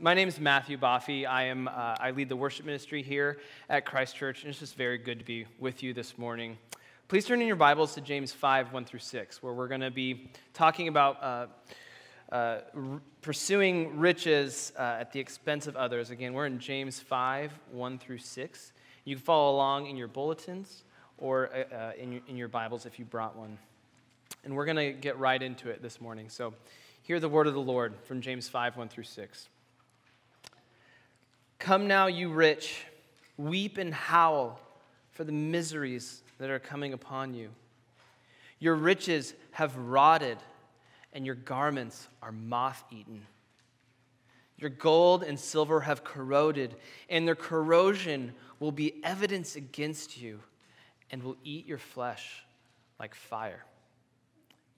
my name is Matthew Boffey. I, am, uh, I lead the worship ministry here at Christ Church, and it's just very good to be with you this morning. Please turn in your Bibles to James 5 1 through 6, where we're going to be talking about uh, uh, r- pursuing riches uh, at the expense of others. Again, we're in James 5 1 through 6. You can follow along in your bulletins or uh, uh, in, your, in your Bibles if you brought one. And we're going to get right into it this morning. So, hear the word of the Lord from James 5 1 through 6. Come now, you rich, weep and howl for the miseries that are coming upon you. Your riches have rotted, and your garments are moth eaten. Your gold and silver have corroded, and their corrosion will be evidence against you and will eat your flesh like fire.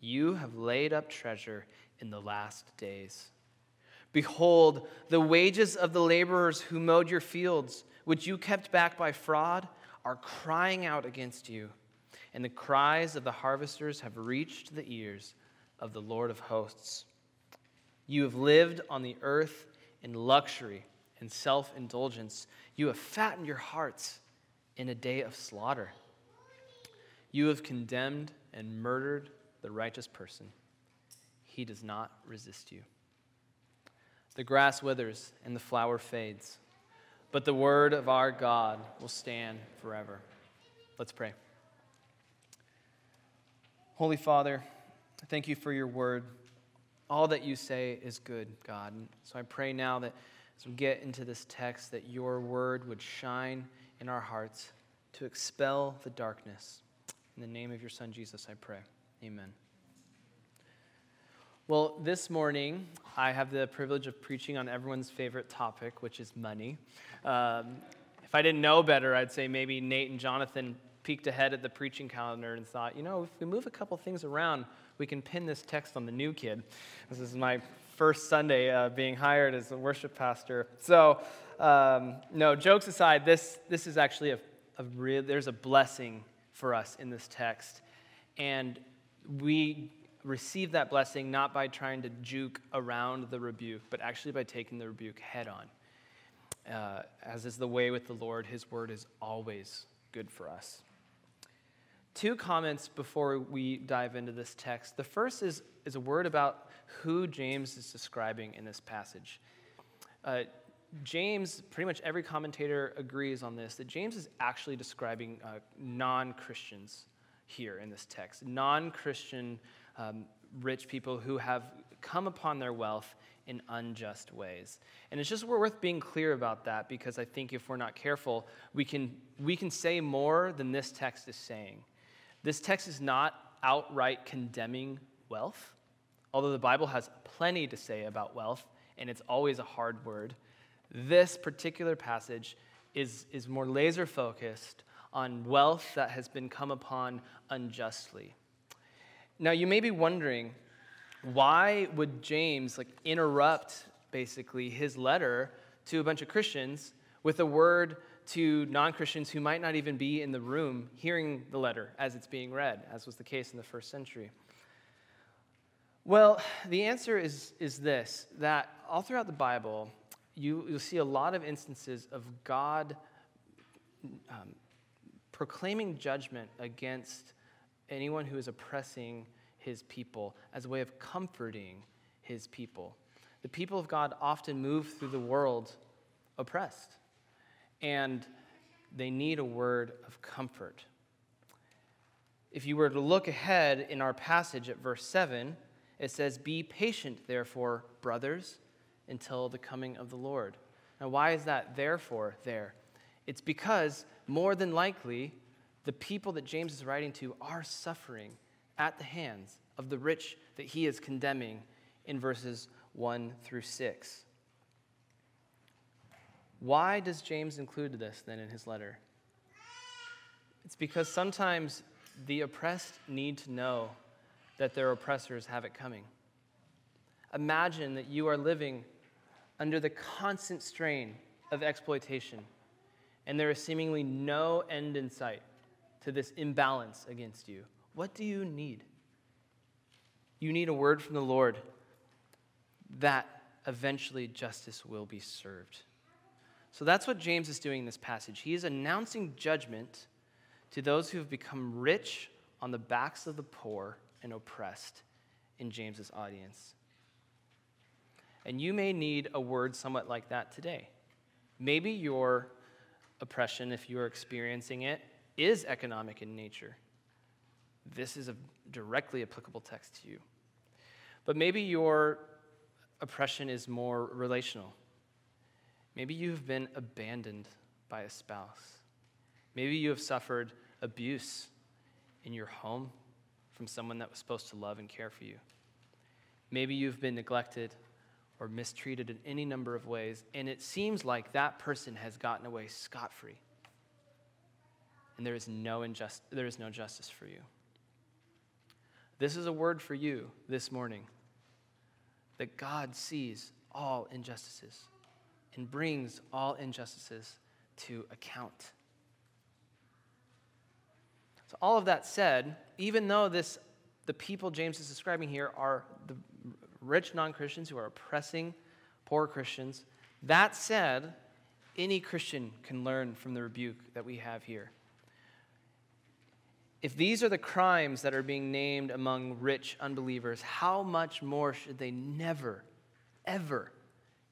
You have laid up treasure in the last days. Behold, the wages of the laborers who mowed your fields, which you kept back by fraud, are crying out against you. And the cries of the harvesters have reached the ears of the Lord of hosts. You have lived on the earth in luxury and self indulgence. You have fattened your hearts in a day of slaughter. You have condemned and murdered the righteous person. He does not resist you. The grass withers and the flower fades, but the word of our God will stand forever. Let's pray. Holy Father, thank you for your word. All that you say is good, God. And so I pray now that as we get into this text, that your word would shine in our hearts to expel the darkness. In the name of your Son, Jesus, I pray. Amen. Well, this morning, I have the privilege of preaching on everyone's favorite topic, which is money. Um, if I didn't know better, I'd say maybe Nate and Jonathan peeked ahead at the preaching calendar and thought, you know, if we move a couple things around, we can pin this text on the new kid. This is my first Sunday uh, being hired as a worship pastor. So, um, no, jokes aside, this, this is actually a, a real, there's a blessing for us in this text. And we receive that blessing not by trying to juke around the rebuke, but actually by taking the rebuke head on. Uh, as is the way with the Lord, His word is always good for us. Two comments before we dive into this text. The first is, is a word about who James is describing in this passage. Uh, James, pretty much every commentator agrees on this, that James is actually describing uh, non Christians here in this text. Non Christian um, rich people who have come upon their wealth in unjust ways. And it's just worth being clear about that because I think if we're not careful, we can, we can say more than this text is saying. This text is not outright condemning wealth, although the Bible has plenty to say about wealth, and it's always a hard word. This particular passage is, is more laser focused on wealth that has been come upon unjustly. Now, you may be wondering, why would James like interrupt basically his letter to a bunch of Christians with a word to non-Christians who might not even be in the room hearing the letter as it's being read, as was the case in the first century? Well, the answer is, is this that all throughout the Bible, you, you'll see a lot of instances of God um, proclaiming judgment against anyone who is oppressing his people as a way of comforting his people. The people of God often move through the world oppressed, and they need a word of comfort. If you were to look ahead in our passage at verse 7, it says, Be patient, therefore, brothers, until the coming of the Lord. Now, why is that therefore there? It's because more than likely the people that James is writing to are suffering at the hands of the rich that he is condemning in verses 1 through 6. Why does James include this then in his letter? It's because sometimes the oppressed need to know that their oppressors have it coming. Imagine that you are living under the constant strain of exploitation, and there is seemingly no end in sight to this imbalance against you, what do you need? You need a word from the Lord that eventually justice will be served. So that's what James is doing in this passage. He is announcing judgment to those who have become rich on the backs of the poor and oppressed in James's audience. And you may need a word somewhat like that today. Maybe your oppression, if you are experiencing it, is economic in nature. This is a directly applicable text to you. But maybe your oppression is more relational. Maybe you've been abandoned by a spouse. Maybe you have suffered abuse in your home from someone that was supposed to love and care for you. Maybe you've been neglected or mistreated in any number of ways, and it seems like that person has gotten away scot free. And there is, no injust- there is no justice for you. This is a word for you this morning that God sees all injustices and brings all injustices to account. So, all of that said, even though this, the people James is describing here are the rich non Christians who are oppressing poor Christians, that said, any Christian can learn from the rebuke that we have here. If these are the crimes that are being named among rich unbelievers, how much more should they never, ever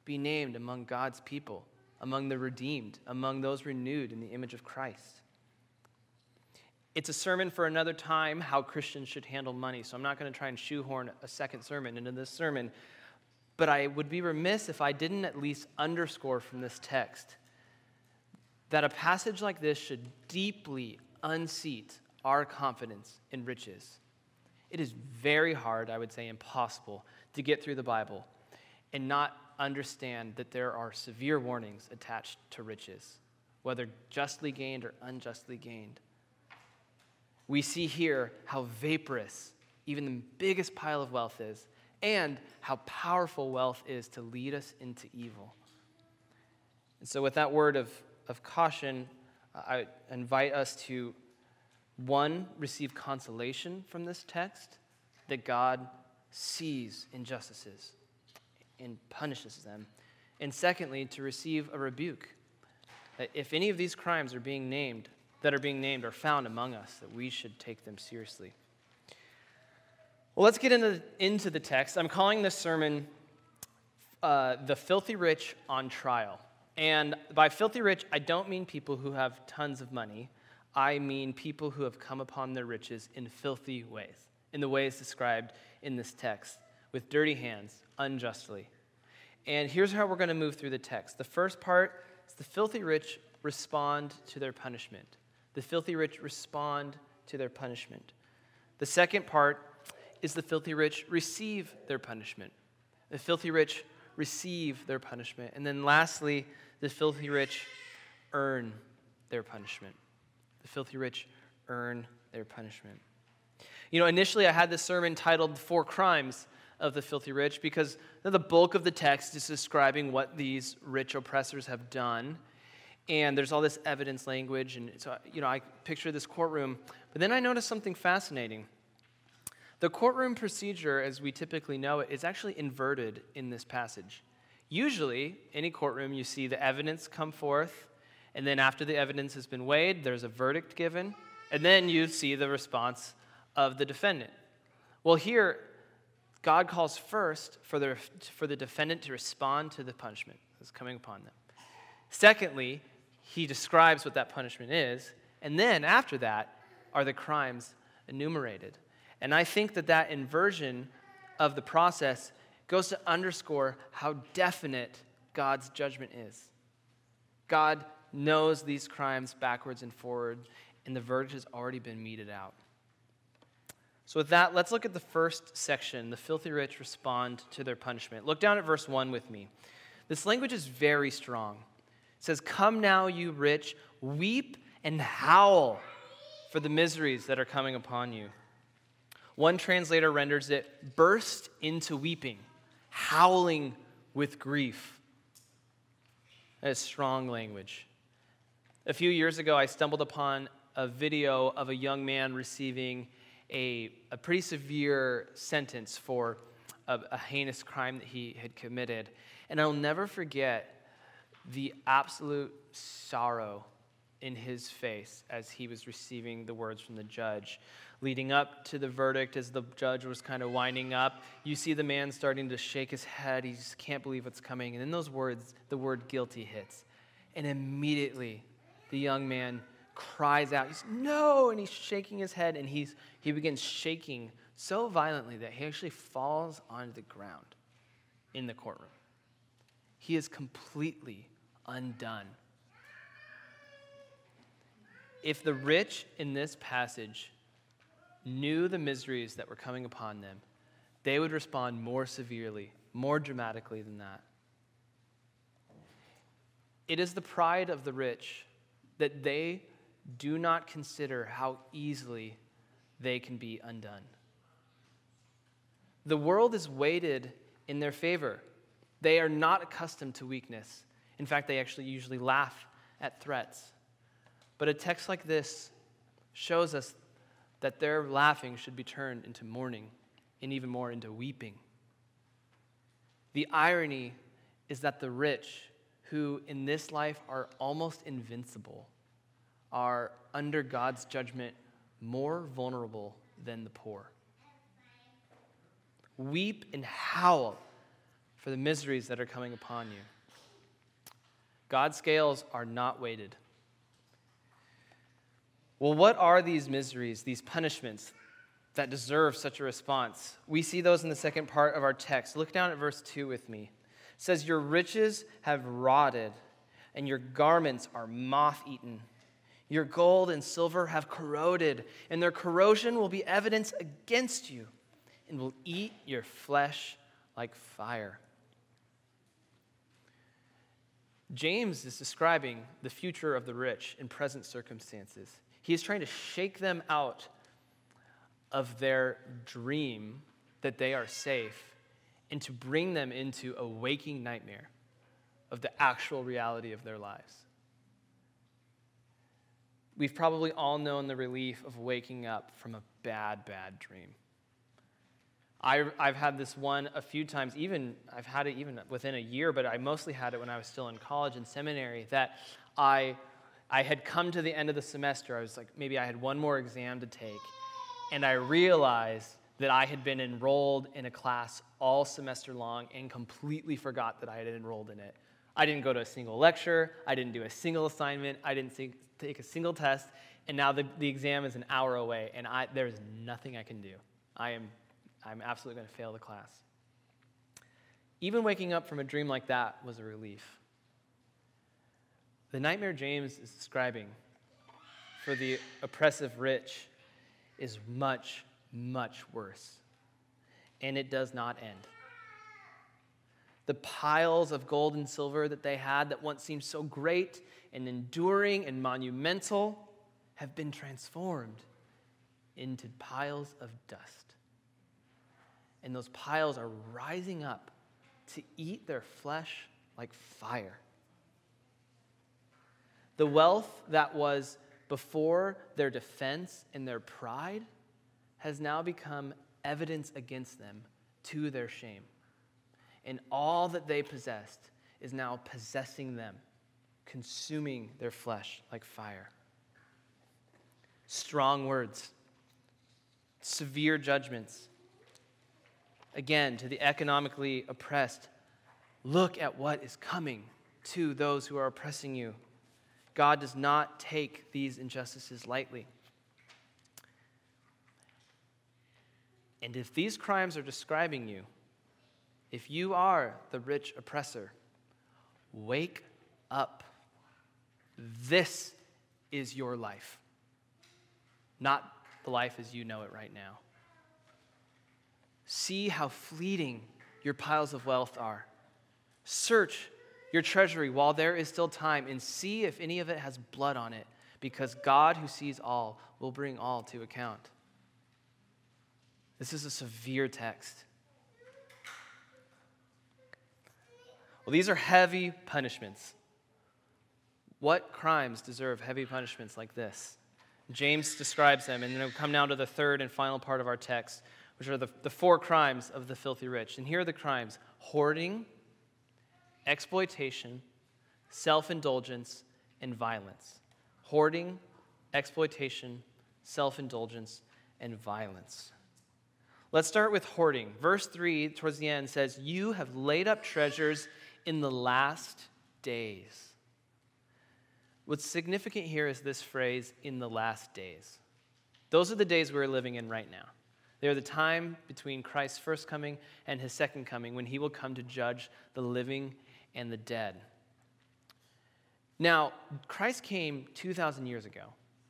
be named among God's people, among the redeemed, among those renewed in the image of Christ? It's a sermon for another time how Christians should handle money, so I'm not going to try and shoehorn a second sermon into this sermon. But I would be remiss if I didn't at least underscore from this text that a passage like this should deeply unseat our confidence in riches. It is very hard, I would say impossible, to get through the Bible and not understand that there are severe warnings attached to riches, whether justly gained or unjustly gained. We see here how vaporous even the biggest pile of wealth is, and how powerful wealth is to lead us into evil. And so, with that word of, of caution, I invite us to one, receive consolation from this text that God sees injustices and punishes them. And secondly, to receive a rebuke. That if any of these crimes are being named, that are being named, are found among us, that we should take them seriously. Well, let's get into, into the text. I'm calling this sermon uh, The Filthy Rich on Trial. And by filthy rich, I don't mean people who have tons of money. I mean people who have come upon their riches in filthy ways, in the ways described in this text, with dirty hands, unjustly. And here's how we're going to move through the text. The first part is the filthy rich respond to their punishment. The filthy rich respond to their punishment. The second part is the filthy rich receive their punishment. The filthy rich receive their punishment. And then lastly, the filthy rich earn their punishment. The filthy rich earn their punishment. You know, initially I had this sermon titled Four Crimes of the Filthy Rich because the bulk of the text is describing what these rich oppressors have done. And there's all this evidence language. And so, you know, I picture this courtroom. But then I noticed something fascinating. The courtroom procedure, as we typically know it, is actually inverted in this passage. Usually, any courtroom, you see the evidence come forth, and then after the evidence has been weighed, there's a verdict given. And then you see the response of the defendant. Well, here, God calls first for the, for the defendant to respond to the punishment that's coming upon them. Secondly, he describes what that punishment is. And then after that are the crimes enumerated. And I think that that inversion of the process goes to underscore how definite God's judgment is. God knows these crimes backwards and forward, and the verdict has already been meted out. So, with that, let's look at the first section. The filthy rich respond to their punishment. Look down at verse 1 with me. This language is very strong. Says, Come now, you rich, weep and howl for the miseries that are coming upon you. One translator renders it, burst into weeping, howling with grief. That is strong language. A few years ago, I stumbled upon a video of a young man receiving a, a pretty severe sentence for a, a heinous crime that he had committed. And I'll never forget the absolute sorrow in his face as he was receiving the words from the judge. Leading up to the verdict, as the judge was kind of winding up, you see the man starting to shake his head. He just can't believe what's coming. And in those words, the word guilty hits. And immediately, the young man cries out, He's no! And he's shaking his head, and he's, he begins shaking so violently that he actually falls onto the ground in the courtroom. He is completely undone. If the rich in this passage knew the miseries that were coming upon them, they would respond more severely, more dramatically than that. It is the pride of the rich that they do not consider how easily they can be undone. The world is weighted in their favor. They are not accustomed to weakness. In fact, they actually usually laugh at threats. But a text like this shows us that their laughing should be turned into mourning and even more into weeping. The irony is that the rich, who in this life are almost invincible, are under God's judgment more vulnerable than the poor. Weep and howl for the miseries that are coming upon you. God's scales are not weighted. Well, what are these miseries, these punishments that deserve such a response? We see those in the second part of our text. Look down at verse 2 with me. It says, Your riches have rotted, and your garments are moth eaten. Your gold and silver have corroded, and their corrosion will be evidence against you and will eat your flesh like fire. James is describing the future of the rich in present circumstances. He is trying to shake them out of their dream that they are safe and to bring them into a waking nightmare of the actual reality of their lives. We've probably all known the relief of waking up from a bad, bad dream. I, I've had this one a few times, even I've had it even within a year, but I mostly had it when I was still in college and seminary. That I, I had come to the end of the semester. I was like, maybe I had one more exam to take, and I realized that I had been enrolled in a class all semester long and completely forgot that I had enrolled in it. I didn't go to a single lecture, I didn't do a single assignment, I didn't take a single test, and now the, the exam is an hour away, and I, there is nothing I can do. I am I'm absolutely going to fail the class. Even waking up from a dream like that was a relief. The nightmare James is describing for the oppressive rich is much, much worse. And it does not end. The piles of gold and silver that they had that once seemed so great and enduring and monumental have been transformed into piles of dust and those piles are rising up to eat their flesh like fire. The wealth that was before their defense and their pride has now become evidence against them to their shame. And all that they possessed is now possessing them, consuming their flesh like fire. Strong words, severe judgments, again to the economically oppressed look at what is coming to those who are oppressing you. God does not take these injustices lightly. And if these crimes are describing you, if you are the rich oppressor, wake up. This is your life, not the life as you know it right now. See how fleeting your piles of wealth are. Search your treasury while there is still time and see if any of it has blood on it, because God, who sees all, will bring all to account. This is a severe text. Well, these are heavy punishments. What crimes deserve heavy punishments like this? James describes them, and then we come now to the third and final part of our text, which are the, the four crimes of the filthy rich. And here are the crimes hoarding, exploitation, self indulgence, and violence. Hoarding, exploitation, self indulgence, and violence. Let's start with hoarding. Verse 3 towards the end says, You have laid up treasures in the last days. What's significant here is this phrase, in the last days. Those are the days we're living in right now. They are the time between Christ's first coming and his second coming when he will come to judge the living and the dead. Now, Christ came 2,000 years ago.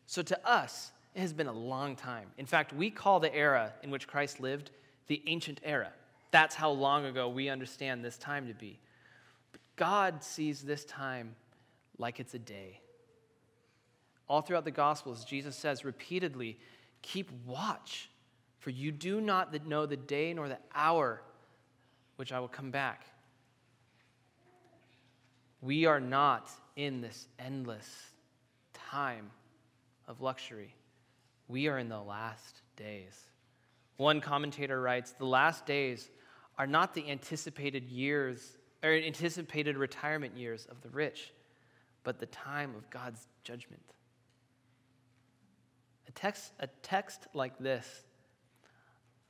So to us, it has been a long time. In fact, we call the era in which Christ lived the ancient era. That's how long ago we understand this time to be. But God sees this time like it's a day. All throughout the Gospels, Jesus says repeatedly, Keep watch, for you do not know the day nor the hour which I will come back. We are not in this endless time of luxury. We are in the last days. One commentator writes The last days are not the anticipated years or anticipated retirement years of the rich, but the time of God's judgment. A text, a text like this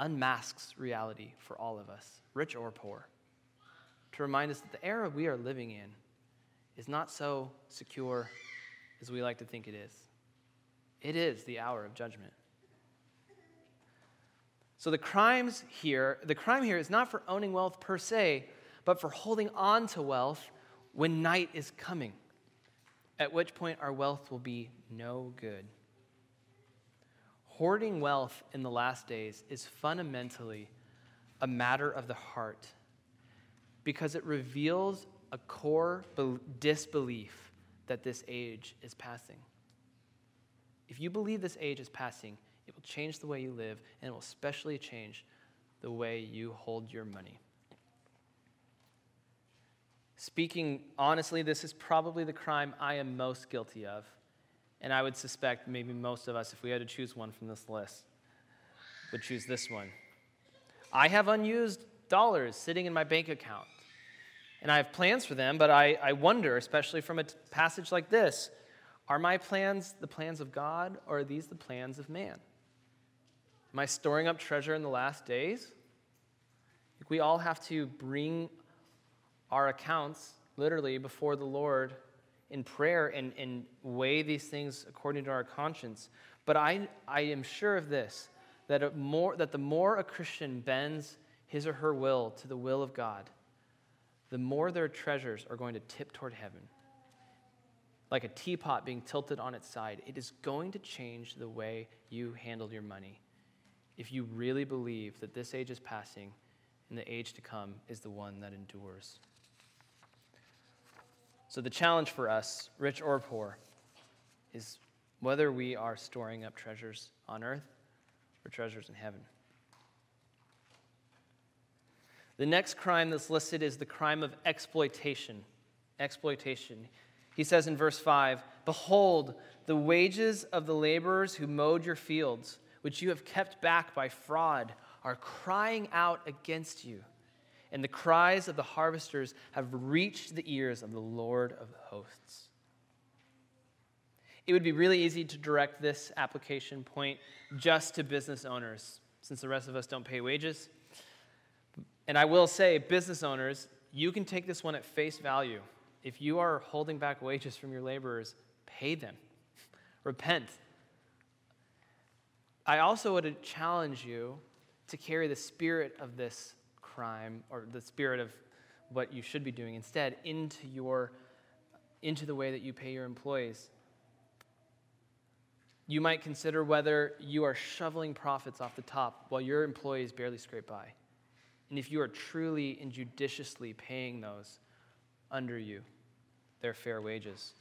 unmasks reality for all of us, rich or poor, to remind us that the era we are living in is not so secure as we like to think it is. It is the hour of judgment. So the crimes here, the crime here is not for owning wealth per se, but for holding on to wealth when night is coming, at which point our wealth will be no good. Hoarding wealth in the last days is fundamentally a matter of the heart because it reveals a core disbelief that this age is passing. If you believe this age is passing, it will change the way you live, and it will especially change the way you hold your money. Speaking honestly, this is probably the crime I am most guilty of. And I would suspect maybe most of us, if we had to choose one from this list, would choose this one. I have unused dollars sitting in my bank account. And I have plans for them, but I, I wonder, especially from a t- passage like this, are my plans the plans of God, or are these the plans of man? Am I storing up treasure in the last days? We all have to bring our accounts literally before the Lord in prayer and, and weigh these things according to our conscience. But I, I am sure of this that, more, that the more a Christian bends his or her will to the will of God, the more their treasures are going to tip toward heaven. Like a teapot being tilted on its side, it is going to change the way you handle your money. If you really believe that this age is passing and the age to come is the one that endures. So, the challenge for us, rich or poor, is whether we are storing up treasures on earth or treasures in heaven. The next crime that's listed is the crime of exploitation. Exploitation. He says in verse 5 Behold, the wages of the laborers who mowed your fields, which you have kept back by fraud, are crying out against you and the cries of the harvesters have reached the ears of the Lord of hosts. It would be really easy to direct this application point just to business owners, since the rest of us don't pay wages. And I will say, business owners, you can take this one at face value. If you are holding back wages from your laborers, pay them. Repent. I also would challenge you to carry the spirit of this crime or the spirit of what you should be doing instead into your into the way that you pay your employees. You might consider whether you are shoveling profits off the top while your employees barely scrape by. And if you are truly and judiciously paying those under you their fair wages.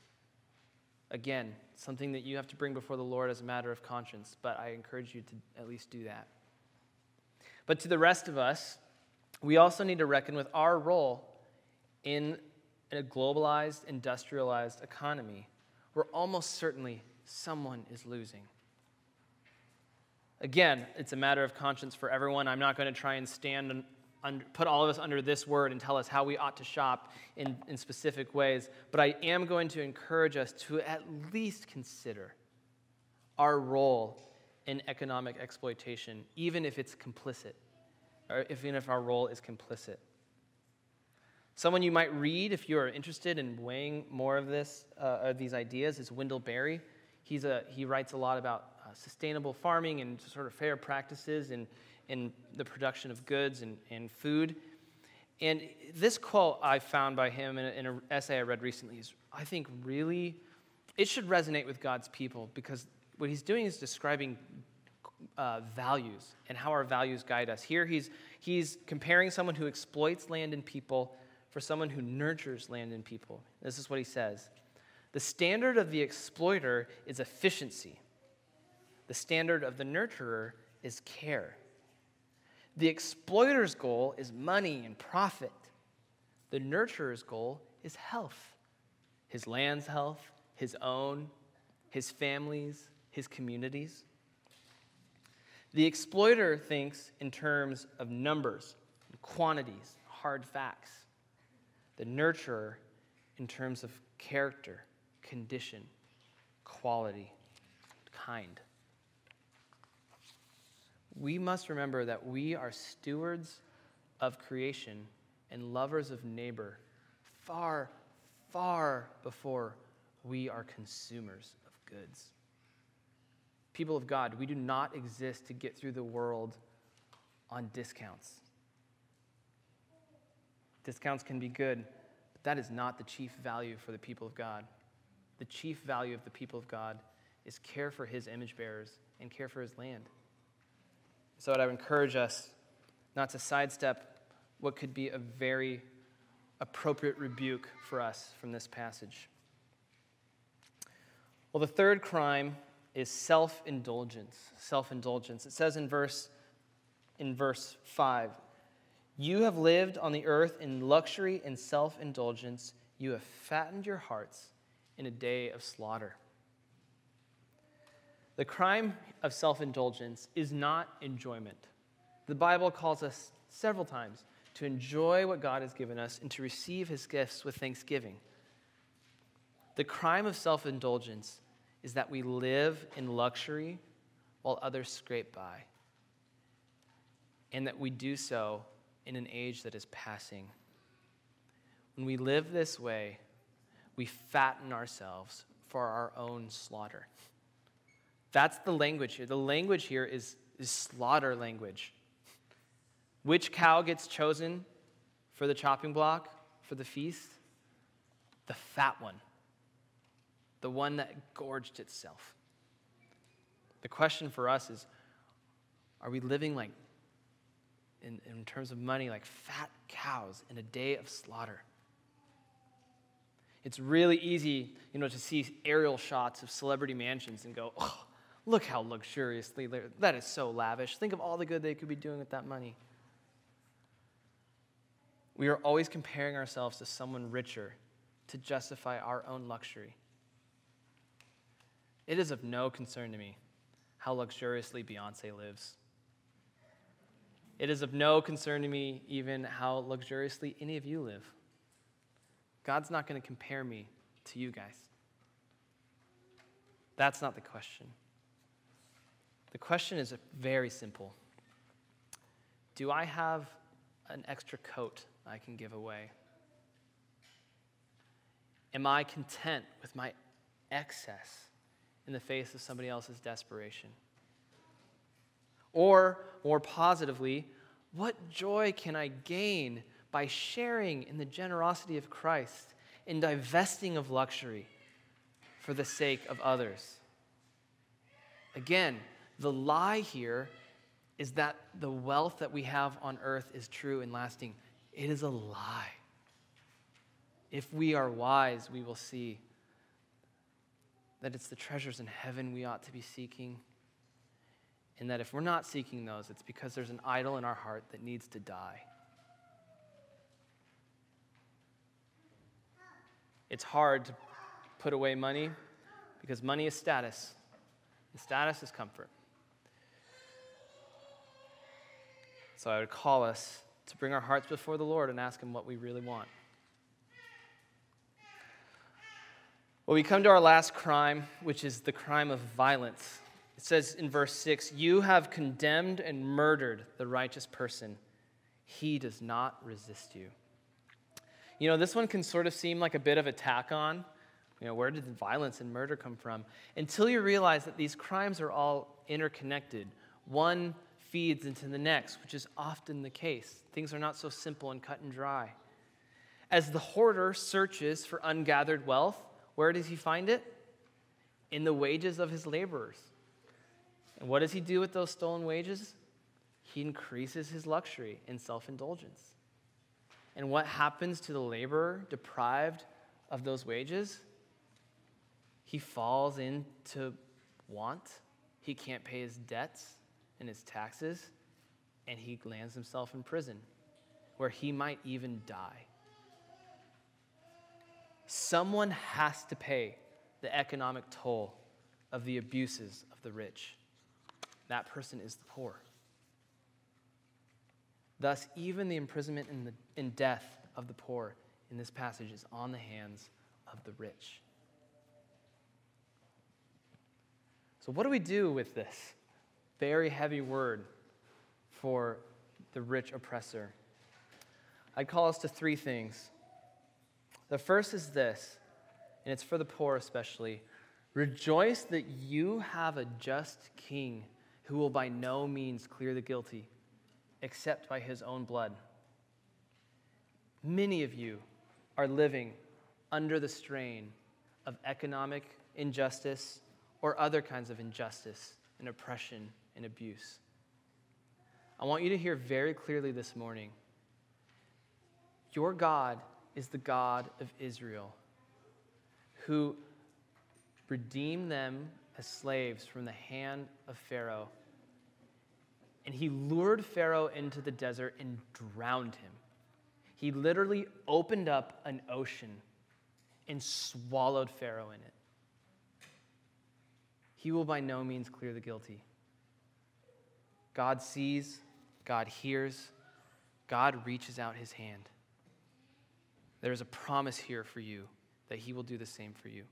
Again, something that you have to bring before the Lord as a matter of conscience, but I encourage you to at least do that. But to the rest of us, we also need to reckon with our role in a globalized, industrialized economy where almost certainly someone is losing. Again, it's a matter of conscience for everyone. I'm not going to try and stand and put all of us under this word and tell us how we ought to shop in, in specific ways, but I am going to encourage us to at least consider our role in economic exploitation, even if it's complicit, or even if our role is complicit. Someone you might read if you are interested in weighing more of this, uh, of these ideas, is Wendell Berry. He's a, he writes a lot about uh, sustainable farming and sort of fair practices in, in the production of goods and, and food. And this quote I found by him in, a, in an essay I read recently is, I think, really, it should resonate with God's people because what he's doing is describing uh, values and how our values guide us. Here he's, he's comparing someone who exploits land and people for someone who nurtures land and people. This is what he says The standard of the exploiter is efficiency, the standard of the nurturer is care. The exploiter's goal is money and profit, the nurturer's goal is health his land's health, his own, his family's, his communities. The exploiter thinks in terms of numbers, quantities, hard facts the nurturer in terms of character, condition, quality, kind. We must remember that we are stewards of creation and lovers of neighbor far, far before we are consumers of goods. People of God, we do not exist to get through the world on discounts. Discounts can be good, but that is not the chief value for the people of God. The chief value of the people of God is care for his image bearers and care for his land. So I would encourage us not to sidestep what could be a very appropriate rebuke for us from this passage. Well, the third crime is self-indulgence. Self-indulgence. It says in verse in verse 5, you have lived on the earth in luxury and self indulgence. You have fattened your hearts in a day of slaughter. The crime of self indulgence is not enjoyment. The Bible calls us several times to enjoy what God has given us and to receive his gifts with thanksgiving. The crime of self indulgence is that we live in luxury while others scrape by, and that we do so in an age that is passing. When we live this way, we fatten ourselves for our own slaughter. That's the language here. The language here is, is slaughter language. Which cow gets chosen for the chopping block, for the feast? The fat one, the one that gorged itself. The question for us is are we living like in, in terms of money like fat cows in a day of slaughter. It's really easy, you know, to see aerial shots of celebrity mansions and go, oh, look how luxuriously, that is so lavish. Think of all the good they could be doing with that money. We are always comparing ourselves to someone richer to justify our own luxury. It is of no concern to me how luxuriously Beyonce lives. It is of no concern to me even how luxuriously any of you live. God's not going to compare me to you guys. That's not the question. The question is very simple Do I have an extra coat I can give away? Am I content with my excess in the face of somebody else's desperation? Or, more positively, what joy can I gain by sharing in the generosity of Christ, in divesting of luxury for the sake of others? Again, the lie here is that the wealth that we have on earth is true and lasting. It is a lie. If we are wise, we will see that it's the treasures in heaven we ought to be seeking and that if we're not seeking those, it's because there's an idol in our heart that needs to die. It's hard to put away money because money is status, and status is comfort. So I would call us to bring our hearts before the Lord and ask Him what we really want. Well, we come to our last crime, which is the crime of violence. It says in verse 6 You have condemned and murdered the righteous person. He does not resist you. You know, this one can sort of seem like a bit of a tack on. You know, where did violence and murder come from? Until you realize that these crimes are all interconnected. One feeds into the next, which is often the case. Things are not so simple and cut and dry. As the hoarder searches for ungathered wealth, where does he find it? In the wages of his laborers. And what does he do with those stolen wages? He increases his luxury and self indulgence. And what happens to the laborer deprived of those wages? He falls into want. He can't pay his debts and his taxes, and he lands himself in prison where he might even die. Someone has to pay the economic toll of the abuses of the rich. That person is the poor. Thus, even the imprisonment and, the, and death of the poor in this passage is on the hands of the rich. So, what do we do with this very heavy word for the rich oppressor? I'd call us to three things. The first is this, and it's for the poor especially rejoice that you have a just king who will by no means clear the guilty except by his own blood. Many of you are living under the strain of economic injustice or other kinds of injustice and oppression and abuse. I want you to hear very clearly this morning your God is the God of Israel who redeemed them as slaves from the hand of Pharaoh. And he lured Pharaoh into the desert and drowned him. He literally opened up an ocean and swallowed Pharaoh in it. He will by no means clear the guilty. God sees, God hears, God reaches out his hand. There is a promise here for you that He will do the same for you.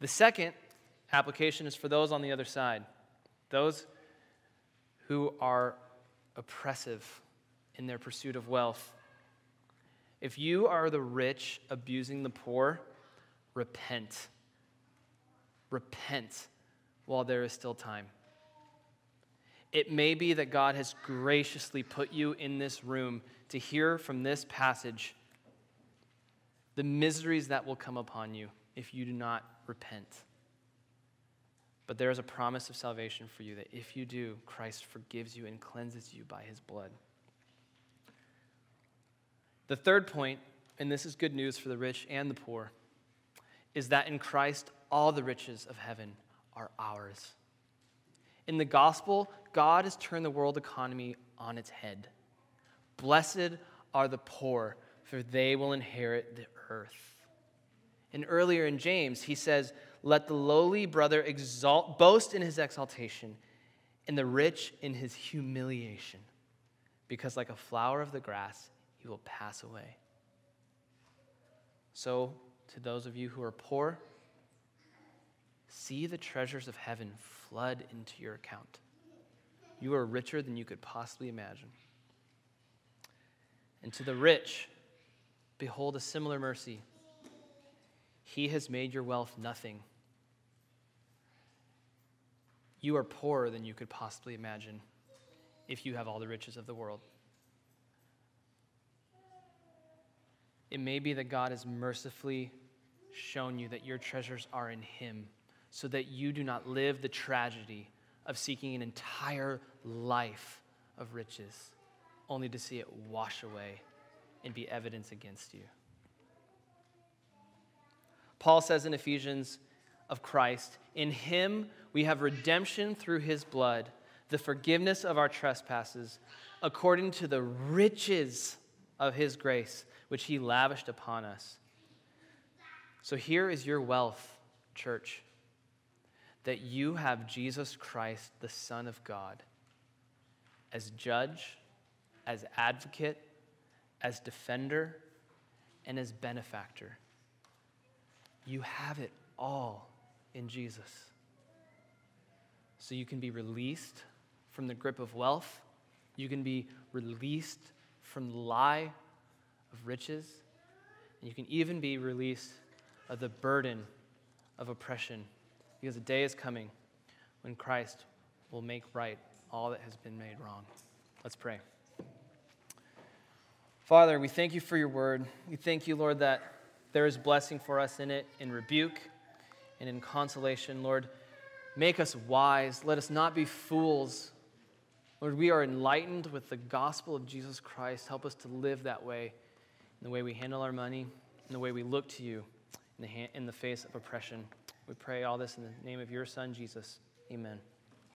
The second application is for those on the other side, those who are oppressive in their pursuit of wealth. If you are the rich abusing the poor, repent. Repent while there is still time. It may be that God has graciously put you in this room to hear from this passage the miseries that will come upon you if you do not repent. But there is a promise of salvation for you that if you do, Christ forgives you and cleanses you by his blood. The third point, and this is good news for the rich and the poor, is that in Christ all the riches of heaven are ours. In the gospel, God has turned the world economy on its head. Blessed are the poor, for they will inherit the earth. And earlier in James, he says, Let the lowly brother exalt, boast in his exaltation, and the rich in his humiliation, because like a flower of the grass, he will pass away. So, to those of you who are poor, see the treasures of heaven flood into your account. You are richer than you could possibly imagine. And to the rich, behold a similar mercy. He has made your wealth nothing. You are poorer than you could possibly imagine if you have all the riches of the world. It may be that God has mercifully shown you that your treasures are in Him so that you do not live the tragedy of seeking an entire life of riches only to see it wash away and be evidence against you. Paul says in Ephesians of Christ, In him we have redemption through his blood, the forgiveness of our trespasses, according to the riches of his grace, which he lavished upon us. So here is your wealth, church, that you have Jesus Christ, the Son of God as judge, as advocate, as defender, and as benefactor. You have it all in Jesus. So you can be released from the grip of wealth, you can be released from the lie of riches, and you can even be released of the burden of oppression because a day is coming when Christ will make right all that has been made wrong. Let's pray. Father, we thank you for your word. We thank you, Lord, that there is blessing for us in it, in rebuke and in consolation. Lord, make us wise. Let us not be fools. Lord, we are enlightened with the gospel of Jesus Christ. Help us to live that way in the way we handle our money, in the way we look to you in the, in the face of oppression. We pray all this in the name of your Son, Jesus. Amen.